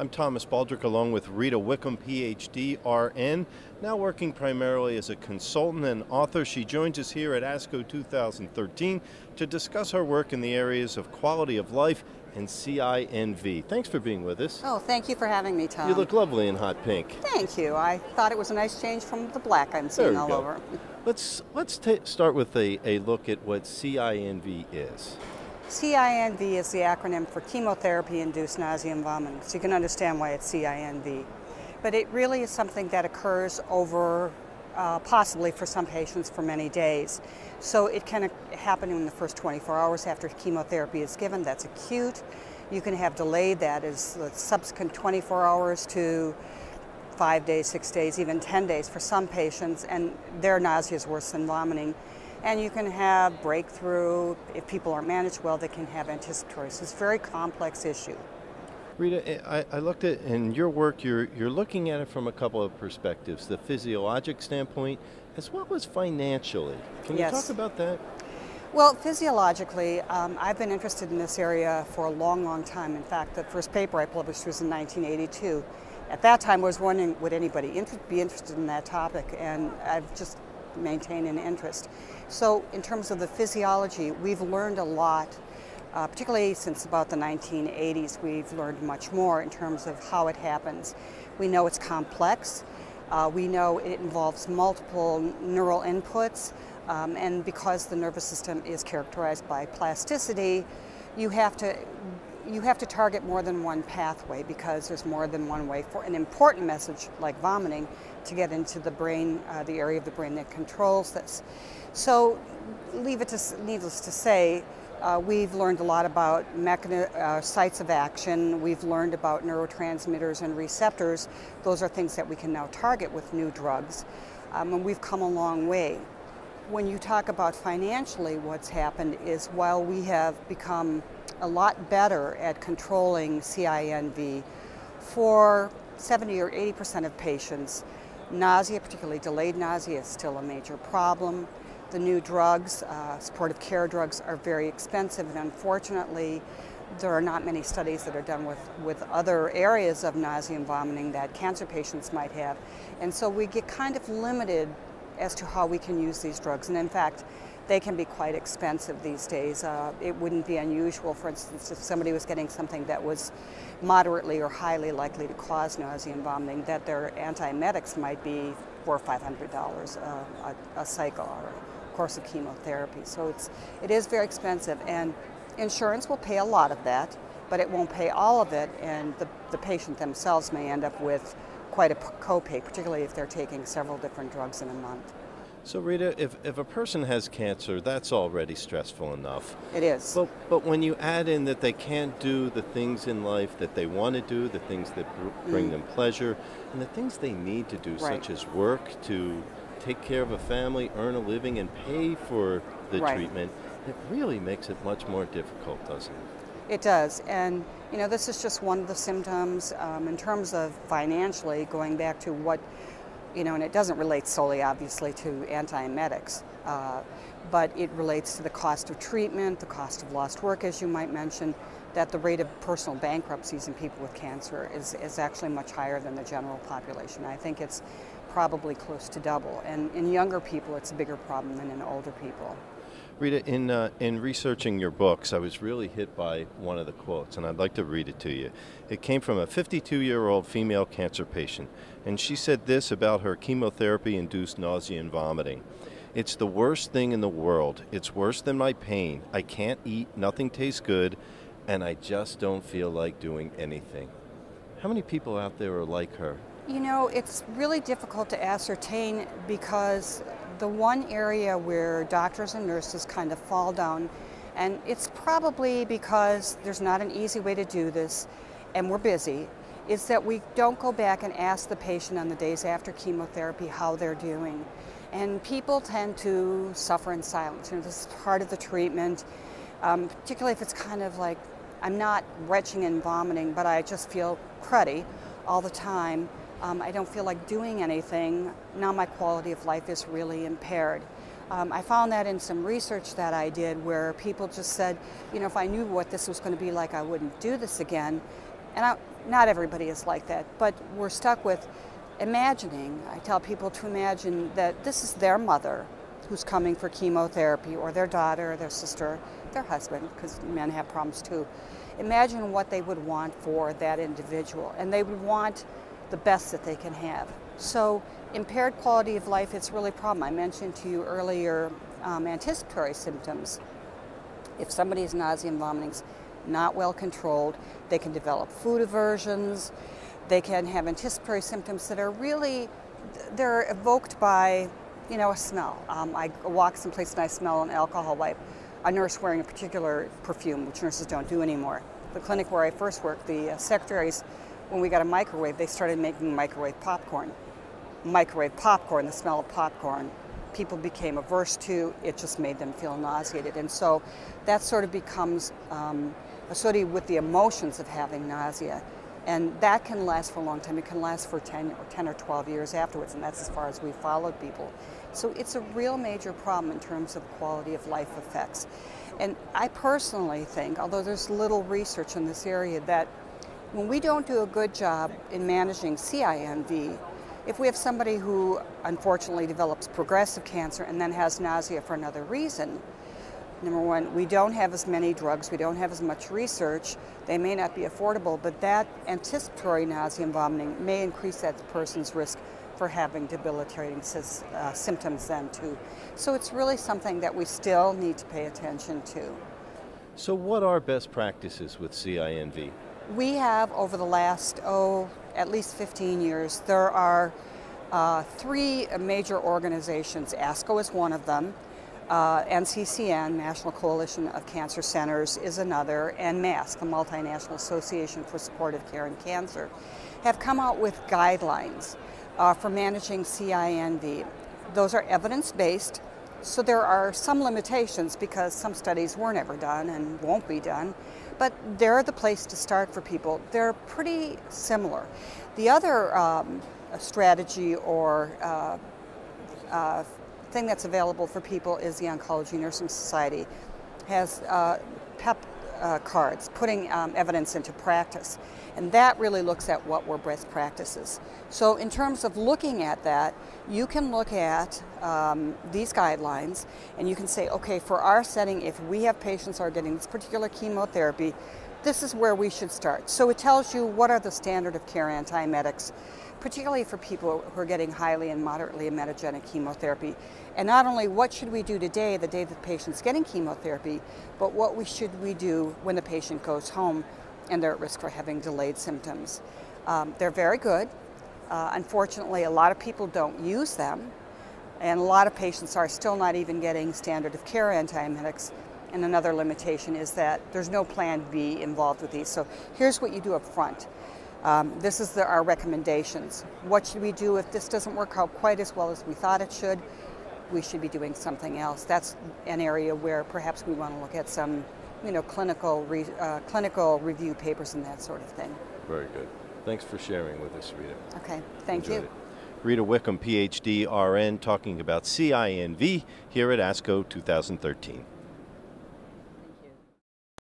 I'm Thomas Baldrick along with Rita Wickham, PhD, RN, now working primarily as a consultant and author. She joins us here at ASCO 2013 to discuss her work in the areas of quality of life and CINV. Thanks for being with us. Oh, thank you for having me, Tom. You look lovely in hot pink. Thank you. I thought it was a nice change from the black I'm seeing all go. over. Let's let's start with a, a look at what CINV is. CINV is the acronym for chemotherapy-induced nausea and vomiting, so you can understand why it's CINV. But it really is something that occurs over, uh, possibly for some patients, for many days. So it can happen in the first 24 hours after chemotherapy is given. That's acute. You can have delayed that as the subsequent 24 hours to five days, six days, even 10 days for some patients, and their nausea is worse than vomiting and you can have breakthrough. If people aren't managed well, they can have anticipatory. So it's a very complex issue. Rita, I, I, looked at in your work. You're you're looking at it from a couple of perspectives: the physiologic standpoint, as well as financially. Can yes. you talk about that? Well, physiologically, um, I've been interested in this area for a long, long time. In fact, the first paper I published was in 1982. At that time, I was wondering would anybody inter- be interested in that topic, and I've just maintain an interest. So in terms of the physiology, we've learned a lot, uh, particularly since about the 1980s, we've learned much more in terms of how it happens. We know it's complex. Uh, we know it involves multiple neural inputs, um, and because the nervous system is characterized by plasticity, you have to you have to target more than one pathway because there's more than one way for an important message like vomiting to get into the brain, uh, the area of the brain that controls this. So, leave it to needless to say, uh, we've learned a lot about uh, sites of action. We've learned about neurotransmitters and receptors. Those are things that we can now target with new drugs, um, and we've come a long way. When you talk about financially, what's happened is while we have become a lot better at controlling CINV for 70 or 80 percent of patients. Nausea, particularly delayed nausea, is still a major problem. The new drugs, uh, supportive care drugs, are very expensive, and unfortunately, there are not many studies that are done with, with other areas of nausea and vomiting that cancer patients might have. And so we get kind of limited as to how we can use these drugs. And in fact, they can be quite expensive these days. Uh, it wouldn't be unusual, for instance, if somebody was getting something that was moderately or highly likely to cause nausea and vomiting, that their antiemetics might be four or five hundred dollars a, a cycle or a course of chemotherapy. So it's it is very expensive, and insurance will pay a lot of that, but it won't pay all of it, and the, the patient themselves may end up with quite a copay, particularly if they're taking several different drugs in a month. So, Rita, if, if a person has cancer, that's already stressful enough. It is. But, but when you add in that they can't do the things in life that they want to do, the things that bring mm. them pleasure, and the things they need to do, right. such as work to take care of a family, earn a living, and pay for the right. treatment, it really makes it much more difficult, doesn't it? It does. And, you know, this is just one of the symptoms um, in terms of financially going back to what you know, and it doesn't relate solely, obviously, to antiemetics, uh, but it relates to the cost of treatment, the cost of lost work, as you might mention, that the rate of personal bankruptcies in people with cancer is, is actually much higher than the general population. I think it's probably close to double. And in younger people, it's a bigger problem than in older people. Rita, in, uh, in researching your books, I was really hit by one of the quotes, and I'd like to read it to you. It came from a 52 year old female cancer patient, and she said this about her chemotherapy induced nausea and vomiting. It's the worst thing in the world. It's worse than my pain. I can't eat, nothing tastes good, and I just don't feel like doing anything. How many people out there are like her? You know, it's really difficult to ascertain because the one area where doctors and nurses kind of fall down, and it's probably because there's not an easy way to do this, and we're busy, is that we don't go back and ask the patient on the days after chemotherapy how they're doing. And people tend to suffer in silence. You know, this is part of the treatment, um, particularly if it's kind of like, I'm not retching and vomiting, but I just feel cruddy all the time. Um, I don't feel like doing anything. Now my quality of life is really impaired. Um, I found that in some research that I did where people just said, you know, if I knew what this was going to be like, I wouldn't do this again. And I, not everybody is like that, but we're stuck with imagining. I tell people to imagine that this is their mother who's coming for chemotherapy, or their daughter, or their sister, their husband, because men have problems too. Imagine what they would want for that individual, and they would want the best that they can have. So, impaired quality of life, it's really a problem. I mentioned to you earlier um, anticipatory symptoms. If somebody nausea and vomiting, not well controlled, they can develop food aversions, they can have anticipatory symptoms that are really, they're evoked by, you know, a smell. Um, I walk someplace and I smell an alcohol wipe, a nurse wearing a particular perfume, which nurses don't do anymore. The clinic where I first worked, the uh, secretaries, when we got a microwave, they started making microwave popcorn. Microwave popcorn, the smell of popcorn, people became averse to. It just made them feel nauseated. And so that sort of becomes um, associated with the emotions of having nausea. And that can last for a long time. It can last for 10 or 10 or 12 years afterwards, and that's as far as we followed people. So it's a real major problem in terms of quality of life effects. And I personally think, although there's little research in this area, that when we don't do a good job in managing CINV, if we have somebody who unfortunately develops progressive cancer and then has nausea for another reason, number one, we don't have as many drugs, we don't have as much research, they may not be affordable, but that anticipatory nausea and vomiting may increase that person's risk for having debilitating uh, symptoms then too. So it's really something that we still need to pay attention to. So, what are best practices with CINV? We have over the last, oh, at least 15 years, there are uh, three major organizations. ASCO is one of them. Uh, NCCN, National Coalition of Cancer Centers, is another, and MASCC, the Multinational Association for Supportive Care in Cancer, have come out with guidelines uh, for managing CINV. Those are evidence based, so there are some limitations because some studies were never done and won't be done, but they're the place to start for people. They're pretty similar. The other um, strategy or uh, uh, thing that's available for people is the Oncology Nursing Society has uh, PEP uh, cards, putting um, evidence into practice. And that really looks at what were best practices. So, in terms of looking at that, you can look at um, these guidelines and you can say, okay, for our setting, if we have patients are getting this particular chemotherapy, this is where we should start. So, it tells you what are the standard of care antiemetics particularly for people who are getting highly and moderately emetogenic chemotherapy. And not only what should we do today, the day the patient's getting chemotherapy, but what we should we do when the patient goes home and they're at risk for having delayed symptoms. Um, they're very good. Uh, unfortunately, a lot of people don't use them, and a lot of patients are still not even getting standard of care antiemetics. And another limitation is that there's no plan B involved with these. So here's what you do up front. Um, this is the, our recommendations. What should we do if this doesn't work out quite as well as we thought it should? We should be doing something else. That's an area where perhaps we want to look at some, you know, clinical re, uh, clinical review papers and that sort of thing. Very good. Thanks for sharing with us, Rita. Okay, thank Enjoyed you. It. Rita Wickham, PhD, RN, talking about CINV here at ASCO 2013.